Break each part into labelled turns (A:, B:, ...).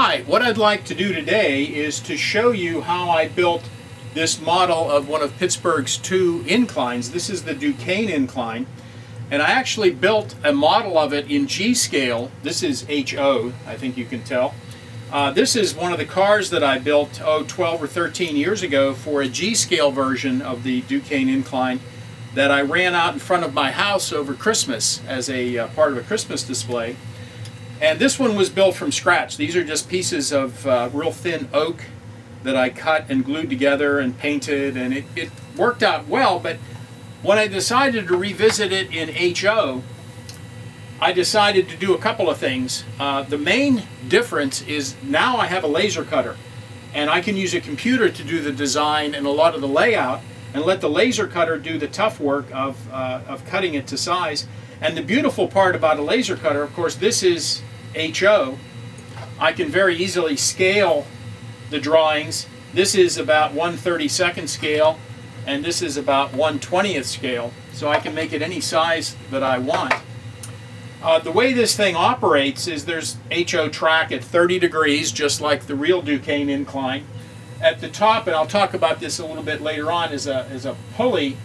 A: Hi, what I'd like to do today is to show you how I built this model of one of Pittsburgh's two inclines. This is the Duquesne incline and I actually built a model of it in G scale. This is HO, I think you can tell. Uh, this is one of the cars that I built, oh, 12 or 13 years ago for a G scale version of the Duquesne incline that I ran out in front of my house over Christmas as a uh, part of a Christmas display. And this one was built from scratch. These are just pieces of uh, real thin oak that I cut and glued together and painted, and it, it worked out well. But when I decided to revisit it in HO, I decided to do a couple of things. Uh, the main difference is now I have a laser cutter, and I can use a computer to do the design and a lot of the layout, and let the laser cutter do the tough work of, uh, of cutting it to size. And the beautiful part about a laser cutter, of course, this is HO, I can very easily scale the drawings. This is about 1 32nd scale, and this is about 1 20th scale, so I can make it any size that I want. Uh, the way this thing operates is there's HO track at 30 degrees, just like the real Duquesne incline. At the top, and I'll talk about this a little bit later on, is a, is a pulley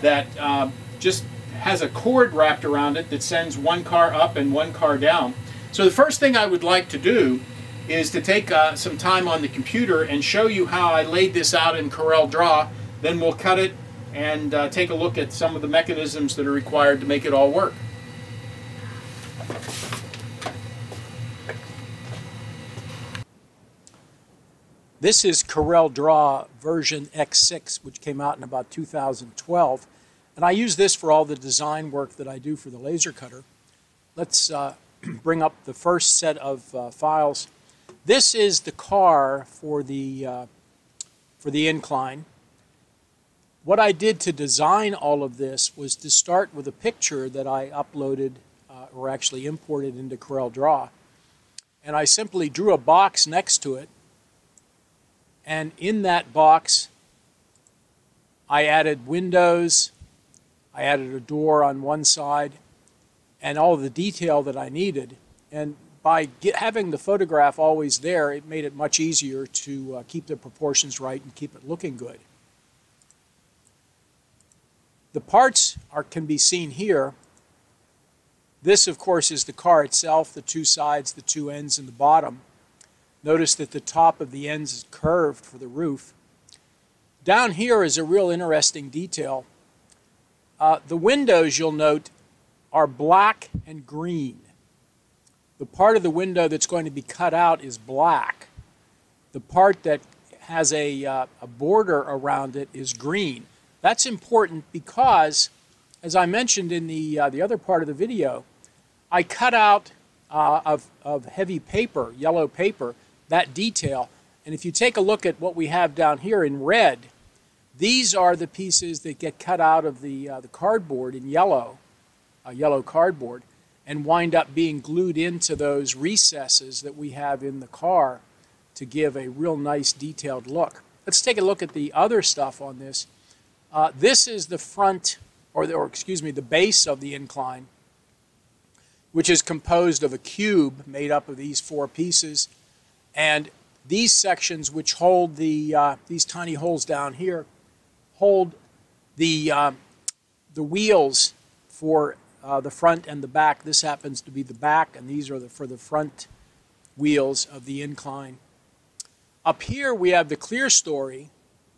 A: that uh, just has a cord wrapped around it that sends one car up and one car down. So the first thing I would like to do is to take uh, some time on the computer and show you how I laid this out in Corel Draw. Then we'll cut it and uh, take a look at some of the mechanisms that are required to make it all work. This is Corel Draw version X6, which came out in about 2012. And I use this for all the design work that I do for the laser cutter. Let's uh, bring up the first set of uh, files. This is the car for the, uh, for the incline. What I did to design all of this was to start with a picture that I uploaded uh, or actually imported into Corel Draw. And I simply drew a box next to it. And in that box, I added windows, I added a door on one side, and all the detail that I needed. And by get, having the photograph always there, it made it much easier to uh, keep the proportions right and keep it looking good. The parts are, can be seen here. This, of course, is the car itself, the two sides, the two ends, and the bottom. Notice that the top of the ends is curved for the roof. Down here is a real interesting detail. Uh, the windows, you'll note, are black and green. The part of the window that's going to be cut out is black. The part that has a, uh, a border around it is green. That's important because, as I mentioned in the, uh, the other part of the video, I cut out uh, of, of heavy paper, yellow paper, that detail. And if you take a look at what we have down here in red, these are the pieces that get cut out of the, uh, the cardboard in yellow a yellow cardboard and wind up being glued into those recesses that we have in the car to give a real nice detailed look. Let's take a look at the other stuff on this. Uh, this is the front, or, the, or excuse me, the base of the incline, which is composed of a cube made up of these four pieces. And these sections, which hold the, uh, these tiny holes down here, hold the, uh, the wheels for uh, the front and the back. This happens to be the back, and these are the, for the front wheels of the incline. Up here we have the clerestory,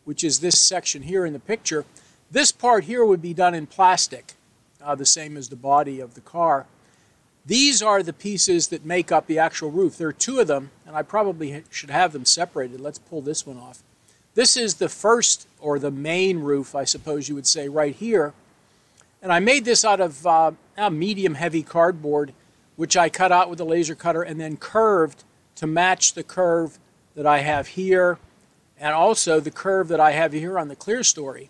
A: which is this section here in the picture. This part here would be done in plastic, uh, the same as the body of the car. These are the pieces that make up the actual roof. There are two of them, and I probably should have them separated. Let's pull this one off. This is the first, or the main roof, I suppose you would say, right here. And I made this out of uh, medium heavy cardboard, which I cut out with a laser cutter and then curved to match the curve that I have here and also the curve that I have here on the clerestory.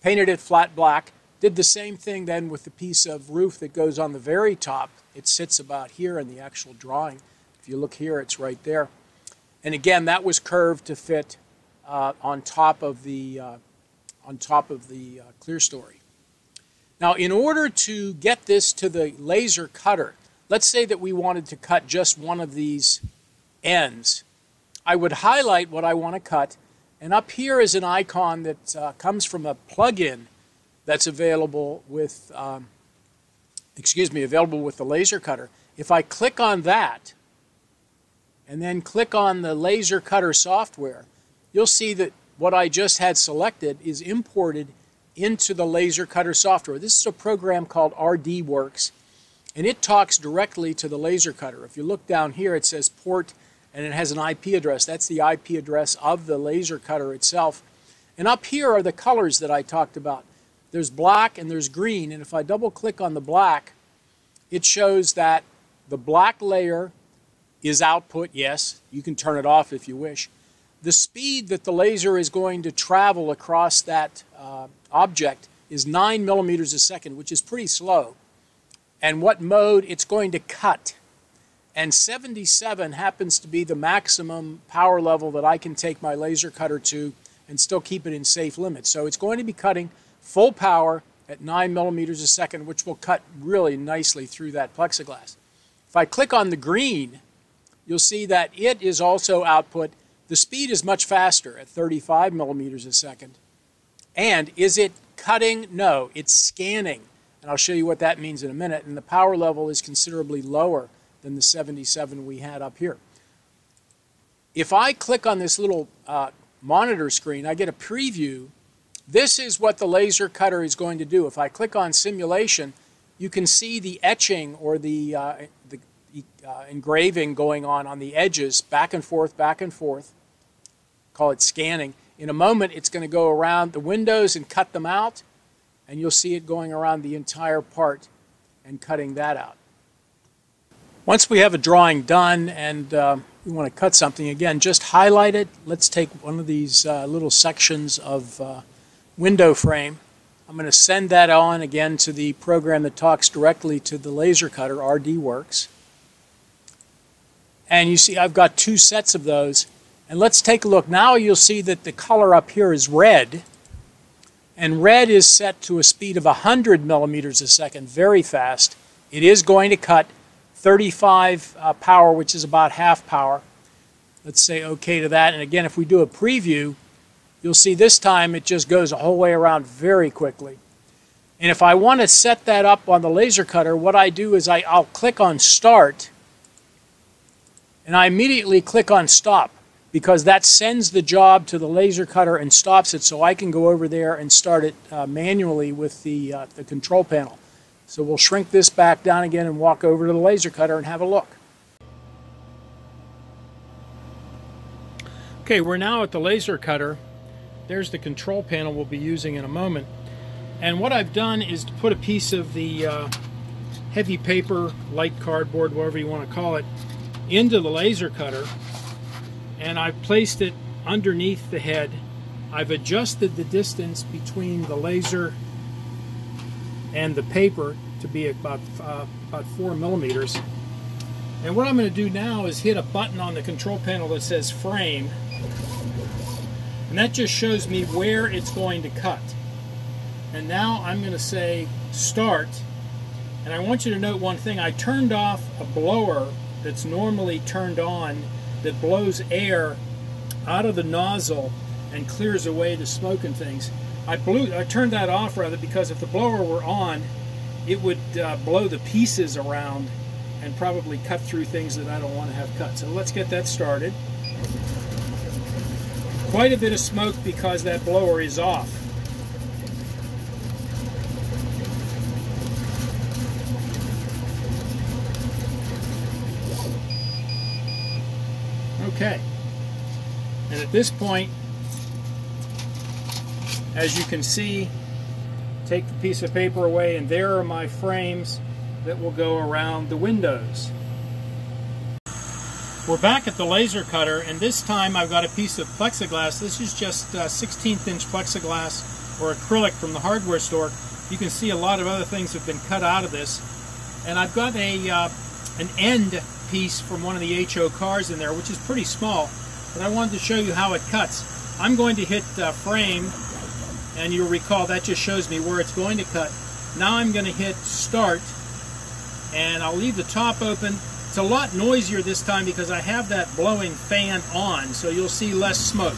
A: Painted it flat black. Did the same thing then with the piece of roof that goes on the very top. It sits about here in the actual drawing. If you look here, it's right there. And again, that was curved to fit uh, on top of the uh, on top of the uh, clerestory. Now, in order to get this to the laser cutter, let's say that we wanted to cut just one of these ends. I would highlight what I want to cut, and up here is an icon that uh, comes from a plugin that's available with, um, excuse me, available with the laser cutter. If I click on that, and then click on the laser cutter software, you'll see that what I just had selected is imported into the laser cutter software. This is a program called RDWorks, and it talks directly to the laser cutter. If you look down here, it says port, and it has an IP address. That's the IP address of the laser cutter itself. And up here are the colors that I talked about. There's black and there's green, and if I double click on the black, it shows that the black layer is output, yes. You can turn it off if you wish. The speed that the laser is going to travel across that uh, object is 9 millimeters a second, which is pretty slow. And what mode it's going to cut. And 77 happens to be the maximum power level that I can take my laser cutter to and still keep it in safe limits. So it's going to be cutting full power at 9 millimeters a second, which will cut really nicely through that plexiglass. If I click on the green, you'll see that it is also output. The speed is much faster at 35 millimeters a second. And is it cutting? No, it's scanning. And I'll show you what that means in a minute. And the power level is considerably lower than the 77 we had up here. If I click on this little uh, monitor screen, I get a preview. This is what the laser cutter is going to do. If I click on simulation, you can see the etching or the, uh, the uh, engraving going on on the edges, back and forth, back and forth. Call it scanning. In a moment, it's going to go around the windows and cut them out, and you'll see it going around the entire part and cutting that out. Once we have a drawing done and uh, we want to cut something, again, just highlight it. Let's take one of these uh, little sections of uh, window frame. I'm going to send that on again to the program that talks directly to the laser cutter, RDWorks. And you see I've got two sets of those. And let's take a look. Now you'll see that the color up here is red. And red is set to a speed of 100 millimeters a second, very fast. It is going to cut 35 uh, power, which is about half power. Let's say OK to that. And again, if we do a preview, you'll see this time it just goes a whole way around very quickly. And if I want to set that up on the laser cutter, what I do is I, I'll click on Start, and I immediately click on stop because that sends the job to the laser cutter and stops it so I can go over there and start it uh, manually with the, uh, the control panel. So we'll shrink this back down again and walk over to the laser cutter and have a look. Okay, we're now at the laser cutter. There's the control panel we'll be using in a moment. And what I've done is to put a piece of the uh, heavy paper, light cardboard, whatever you want to call it, into the laser cutter and I've placed it underneath the head. I've adjusted the distance between the laser and the paper to be about, uh, about four millimeters. And what I'm going to do now is hit a button on the control panel that says frame. And that just shows me where it's going to cut. And now I'm going to say start. And I want you to note one thing. I turned off a blower that's normally turned on that blows air out of the nozzle and clears away the smoke and things. I blew, I turned that off rather because if the blower were on, it would uh, blow the pieces around and probably cut through things that I don't want to have cut. So let's get that started. Quite a bit of smoke because that blower is off. Okay. And at this point, as you can see, take the piece of paper away and there are my frames that will go around the windows. We're back at the laser cutter and this time I've got a piece of plexiglass. This is just 16th inch plexiglass or acrylic from the hardware store. You can see a lot of other things have been cut out of this. And I've got a uh, an end piece from one of the HO cars in there, which is pretty small, but I wanted to show you how it cuts. I'm going to hit uh, frame, and you'll recall that just shows me where it's going to cut. Now I'm going to hit start, and I'll leave the top open,
B: It's a lot noisier this time because I have that blowing fan on, so you'll see less smoke.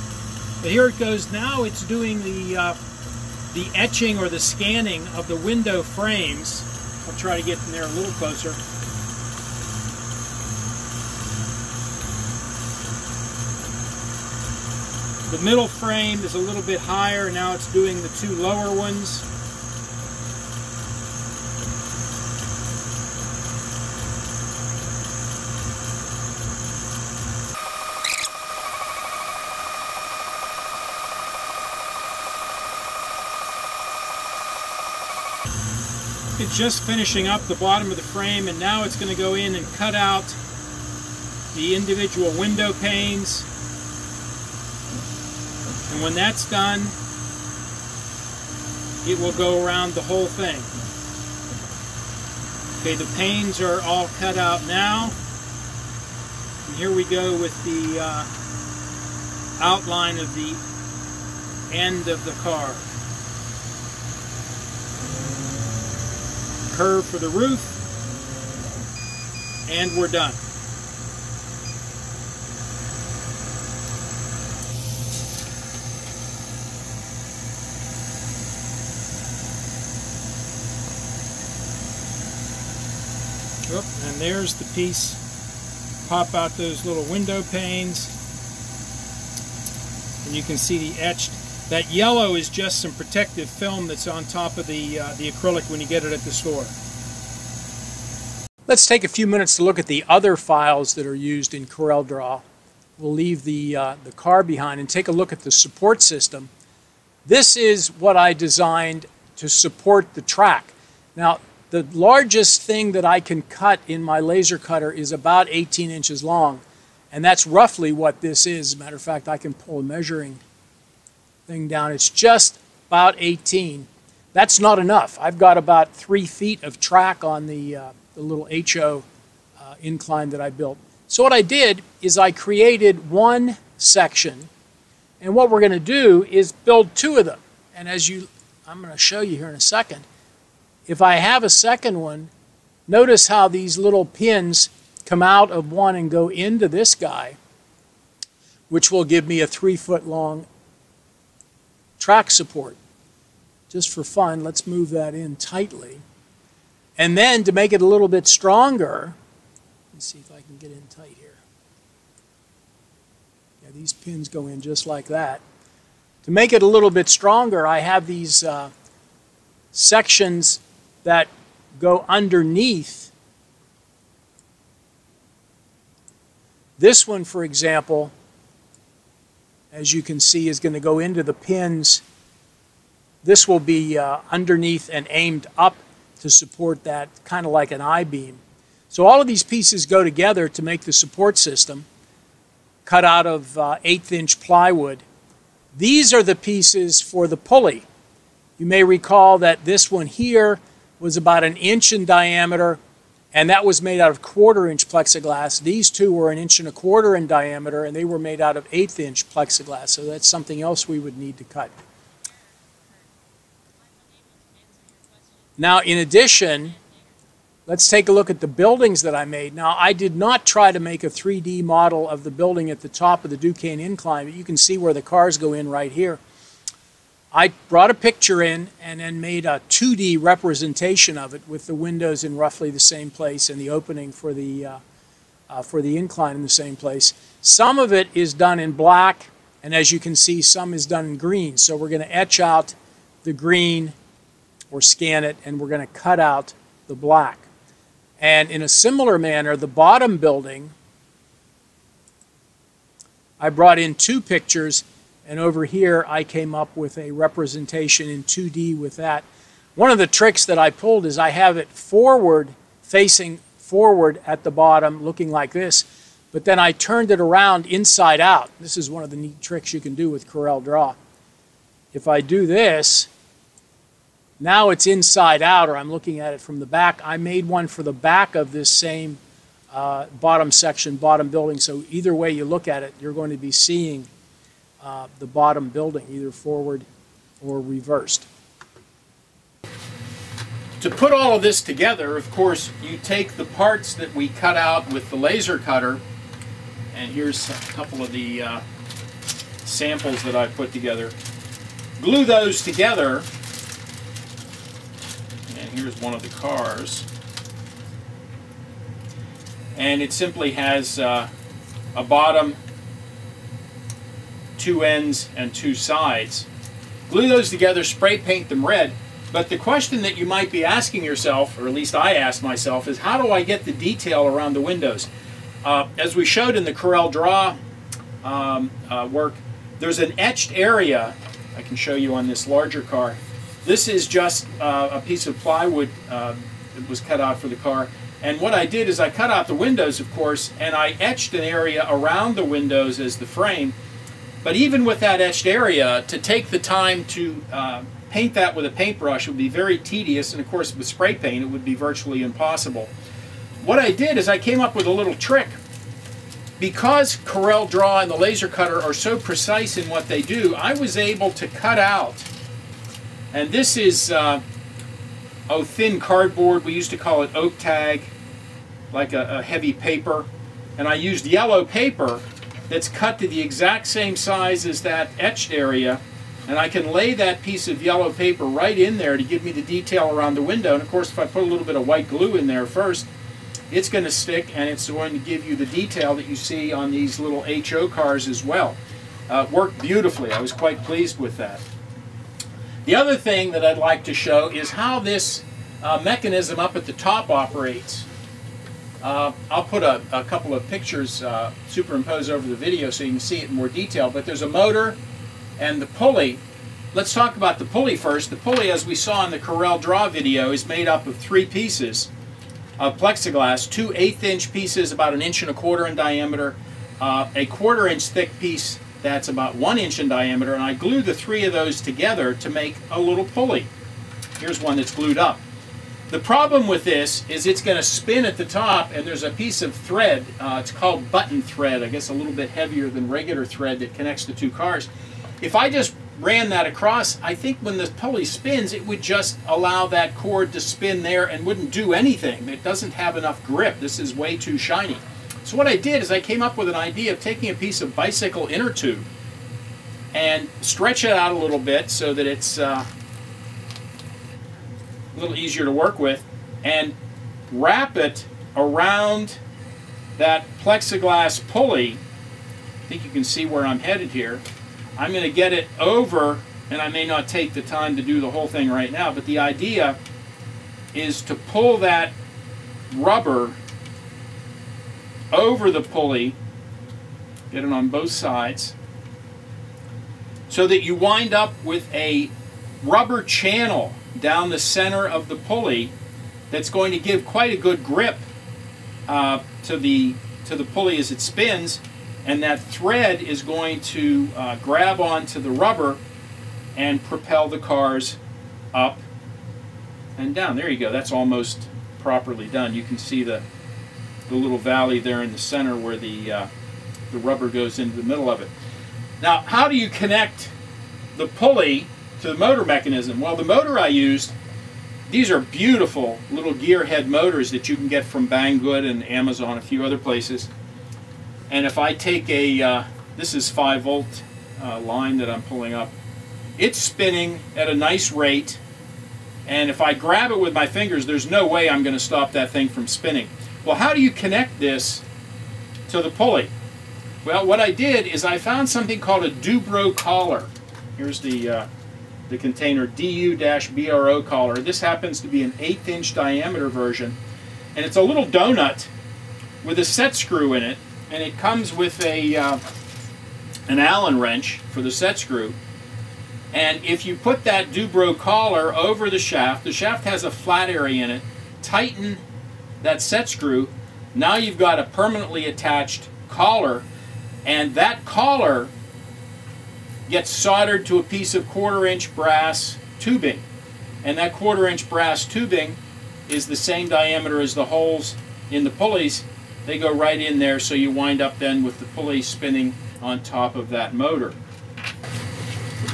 B: But here it goes now. It's doing the, uh, the etching or the scanning of the window frames. I'll try to get in there a little closer. The middle frame is a little bit higher. Now it's doing the two lower ones. It's just finishing up the bottom of the frame and now it's going to go in and cut out the individual window panes. When that's done, it will go around the whole thing. Okay, the panes are all cut out now. And here we go with the uh, outline of the end of the car. curve for the roof, and we're done. And there's the piece. Pop out those little window panes. And you can see the etched that yellow is just some protective film that's on top of the, uh, the acrylic when you get it at the store.
A: Let's take a few minutes to look at the other files that are used in CorelDRAW. We'll leave the, uh, the car behind and take a look at the support system. This is what I designed to support the track. Now, the largest thing that I can cut in my laser cutter is about 18 inches long, and that's roughly what this is. Matter of fact, I can pull a measuring thing down. It's just about 18. That's not enough. I've got about three feet of track on the, uh, the little HO uh, incline that I built. So what I did is I created one section, and what we're going to do is build two of them. And as you, I'm going to show you here in a second, if I have a second one, notice how these little pins come out of one and go into this guy, which will give me a three foot long track support. Just for fun, let's move that in tightly. And then to make it a little bit stronger, let's see if I can get in tight here. Yeah, these pins go in just like that. To make it a little bit stronger, I have these uh, sections that go underneath. This one, for example, as you can see, is going to go into the pins. This will be uh, underneath and aimed up to support that, kind of like an I-beam. So all of these pieces go together to make the support system, cut out of uh, eighth inch plywood. These are the pieces for the pulley. You may recall that this one here was about an inch in diameter and that was made out of quarter inch plexiglass. These two were an inch and a quarter in diameter, and they were made out of eighth inch plexiglass, so that's something else we would need to cut. Now, in addition, let's take a look at the buildings that I made. Now, I did not try to make a 3D model of the building at the top of the Duquesne incline, but you can see where the cars go in right here. I brought a picture in and then made a 2D representation of it with the windows in roughly the same place and the opening for the, uh, uh, for the incline in the same place. Some of it is done in black, and as you can see, some is done in green. So we're going to etch out the green or scan it, and we're going to cut out the black. And in a similar manner, the bottom building, I brought in two pictures and over here, I came up with a representation in 2D with that. One of the tricks that I pulled is I have it forward, facing forward at the bottom, looking like this. But then I turned it around inside out. This is one of the neat tricks you can do with CorelDRAW. If I do this, now it's inside out, or I'm looking at it from the back. I made one for the back of this same uh, bottom section, bottom building. So either way you look at it, you're going to be seeing uh, the bottom building, either forward or reversed.
B: to put all of this together, of course, you take the parts that we cut out with the laser cutter, and here's a couple of the uh, samples that I put together. Glue those together, and here's one of the cars. And it simply has uh, a bottom, two ends, and two sides. Glue those together, spray paint them red, but the question that you might be asking yourself, or at least I asked myself, is how do I get the detail around the windows? Uh, as we showed in the Corel Draw um, uh, work, there's an etched area, I can show you on this larger car. This is just uh, a piece of plywood uh, that was cut out for the car. And what I did is I cut out the windows, of course, and I etched an area around the windows as the frame. But even with that etched area, to take the time to uh, paint that with a paintbrush would be very tedious, and of course with spray paint it would be virtually impossible. What I did is I came up with a little trick. Because Corel Draw and the laser cutter are so precise in what they do, I was able to cut out, and this is uh, oh thin cardboard, we used to call it oak tag, like a, a heavy paper, and I used yellow paper that's cut to the exact same size as that etched area and I can lay that piece of yellow paper right in there to give me the detail around the window. And of course, if I put a little bit of white glue in there first, it's going to stick and it's going to give you the detail that you see on these little HO cars as well. Uh, worked beautifully. I was quite pleased with that. The other thing that I'd like to show is how this uh, mechanism up at the top operates. Uh, I'll put a, a, couple of pictures uh, superimposed over the video so you can see it in more detail, but there's a motor and the pulley, let's talk about the pulley first. The pulley, as we saw in the Corel Draw video, is made up of three pieces of plexiglass, two eighth-inch pieces about an inch and a quarter in diameter, uh, a quarter-inch thick piece that's about one inch in diameter, and I glue the three of those together to make a little pulley. Here's one that's glued up. The problem with this is it's going to spin at the top and there's a piece of thread, uh, it's called button thread, I guess a little bit heavier than regular thread that connects the two cars. If I just ran that across, I think when the pulley spins, it would just allow that cord to spin there and wouldn't do anything. It doesn't have enough grip. This is way too shiny. So what I did is I came up with an idea of taking a piece of bicycle inner tube and stretch it out a little bit so that it's uh, a little easier to work with and wrap it around that plexiglass pulley. I think you can see where I'm headed here. I'm going to get it over, and I may not take the time to do the whole thing right now, but the idea is to pull that rubber over the pulley, get it on both sides, so that you wind up with a rubber channel down the center of the pulley that's going to give quite a good grip uh, to the to the pulley as it spins and that thread is going to uh, grab onto the rubber and propel the cars up and down. There you go. That's almost properly done. You can see the the little valley there in the center where the uh, the rubber goes into the middle of it. Now, how do you connect the pulley to the motor mechanism? Well, the motor I used, these are beautiful little gearhead motors that you can get from Banggood and Amazon, a few other places. And if I take a, uh, this is 5 volt uh, line that I'm pulling up, it's spinning at a nice rate. And if I grab it with my fingers, there's no way I'm going to stop that thing from spinning. Well, how do you connect this to the pulley? Well, what I did is I found something called a Dubro collar. Here's the, uh, the container, DU-BRO collar. This happens to be an eighth inch diameter version. And it's a little donut with a set screw in it and it comes with a uh, an Allen wrench for the set screw. And if you put that Dubro collar over the shaft, the shaft has a flat area in it, tighten that set screw, now you've got a permanently attached collar, and that collar gets soldered to a piece of quarter inch brass tubing. And that quarter inch brass tubing is the same diameter as the holes in the pulleys they go right in there so you wind up then with the pulley spinning on top of that motor.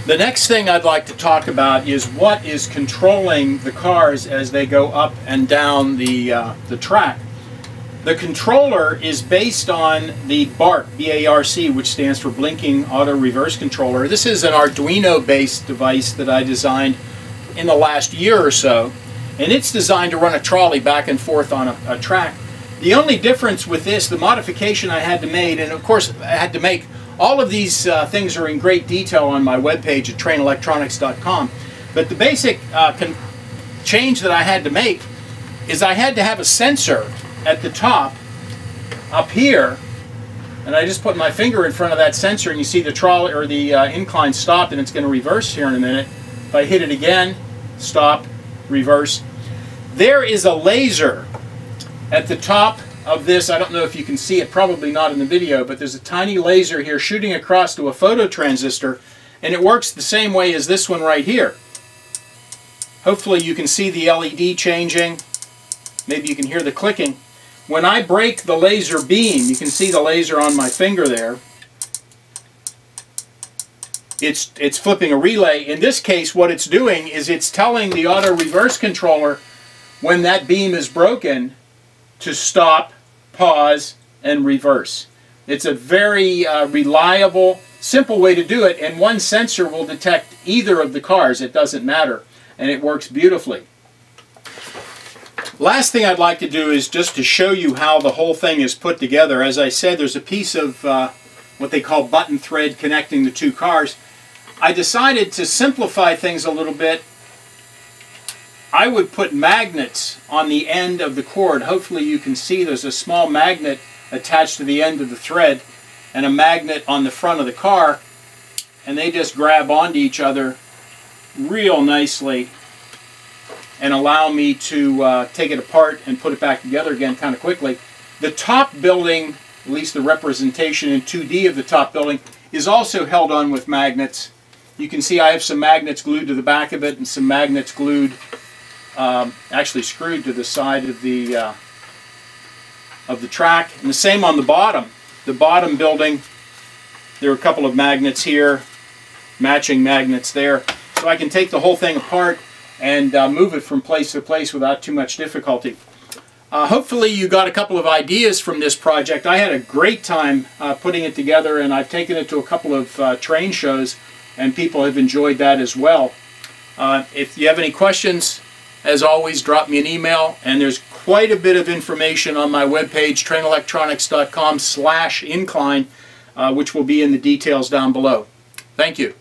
B: The next thing I'd like to talk about is what is controlling the cars as they go up and down the, uh, the track. The controller is based on the BARC, B-A-R-C, which stands for Blinking Auto Reverse Controller. This is an Arduino-based device that I designed in the last year or so, and it's designed to run a trolley back and forth on a, a track. The only difference with this, the modification I had to make, and of course I had to make, all of these uh, things are in great detail on my webpage at trainelectronics.com, but the basic uh, change that I had to make is I had to have a sensor at the top up here and I just put my finger in front of that sensor and you see the trolley or the uh, incline stop and it's going to reverse here in a minute. If I hit it again, stop, reverse. There is a laser at the top of this. I don't know if you can see it, probably not in the video, but there's a tiny laser here shooting across to a phototransistor and it works the same way as this one right here. Hopefully you can see the LED changing. Maybe you can hear the clicking. When I break the laser beam, you can see the laser on my finger there, it's, it's flipping a relay. In this case, what it's doing is it's telling the auto reverse controller when that beam is broken to stop, pause, and reverse. It's a very uh, reliable, simple way to do it, and one sensor will detect either of the cars. It doesn't matter, and it works beautifully. Last thing I'd like to do is just to show you how the whole thing is put together. As I said, there's a piece of uh, what they call button thread connecting the two cars. I decided to simplify things a little bit. I would put magnets on the end of the cord. Hopefully you can see there's a small magnet attached to the end of the thread and a magnet on the front of the car and they just grab onto each other real nicely and allow me to uh, take it apart and put it back together again kind of quickly. The top building, at least the representation in 2D of the top building, is also held on with magnets. You can see I have some magnets glued to the back of it and some magnets glued, um, actually screwed to the side of the uh, of the track. And the same on the bottom. The bottom building, there are a couple of magnets here, matching magnets there. So I can take the whole thing apart and uh, move it from place to place without too much difficulty. Uh, hopefully you got a couple of ideas from this project. I had a great time uh, putting it together and I've taken it to a couple of uh, train shows and people have enjoyed that as well. Uh, if you have any questions, as always, drop me an email and there's quite a bit of information on my webpage, trainelectronics.com slash incline, uh, which will be in the details down below. Thank you.